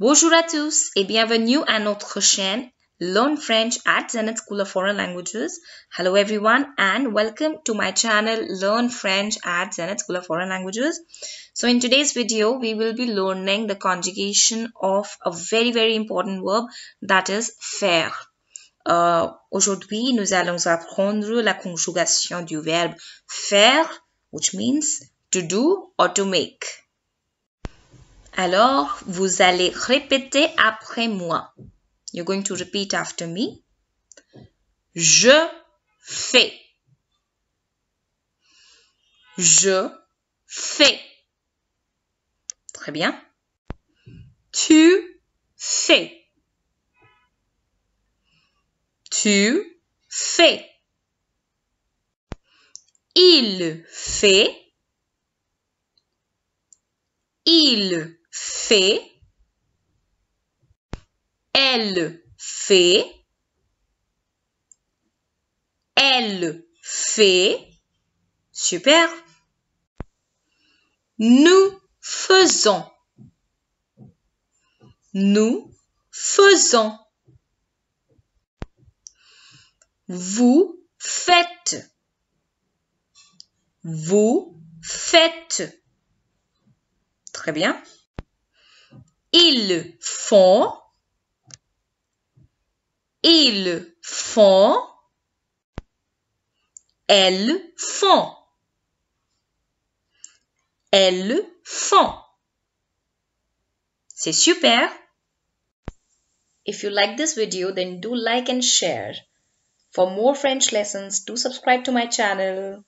Bonjour à tous et bienvenue à notre chaîne Learn French at Zenith School of Foreign Languages. Hello everyone and welcome to my channel Learn French at Zenith School of Foreign Languages. So in today's video we will be learning the conjugation of a very very important verb that is faire. Euh, Aujourd'hui nous allons apprendre la conjugation du verbe faire which means to do or to make. Alors, vous allez répéter après moi. You're going to repeat after me. Je fais. Je fais. Très bien. Tu fais. Tu fais. Il fait. Il fait. Elle fait. Elle fait. Super. Nous faisons. Nous faisons. Vous faites. Vous faites. Très bien. Ils font. Ils font. Elles font. Elles font. C'est super. If you like this video, then do like and share. For more French lessons, do subscribe to my channel.